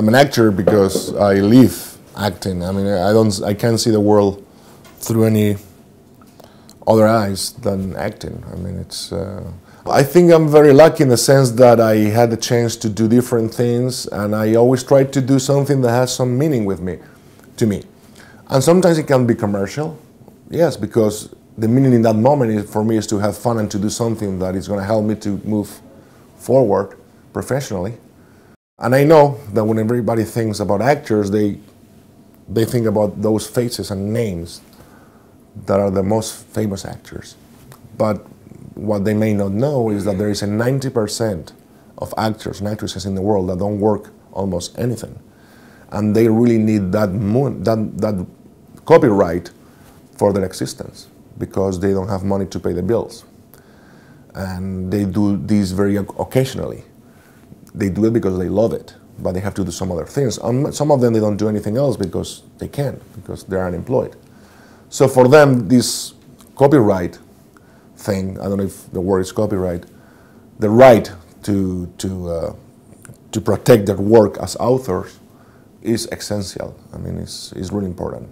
I'm an actor because I live acting. I mean, I don't, I can't see the world through any other eyes than acting. I mean, it's. Uh, I think I'm very lucky in the sense that I had the chance to do different things, and I always try to do something that has some meaning with me, to me. And sometimes it can be commercial, yes, because the meaning in that moment is, for me is to have fun and to do something that is going to help me to move forward professionally. And I know that when everybody thinks about actors, they they think about those faces and names that are the most famous actors. But what they may not know is that there is a 90% of actors and actresses in the world that don't work almost anything. And they really need that, moon, that, that copyright for their existence because they don't have money to pay the bills. And they do this very occasionally. They do it because they love it but they have to do some other things. Um, some of them they don't do anything else because they can't, because they're unemployed. So for them, this copyright thing, I don't know if the word is copyright, the right to, to, uh, to protect their work as authors is essential. I mean, it's, it's really important.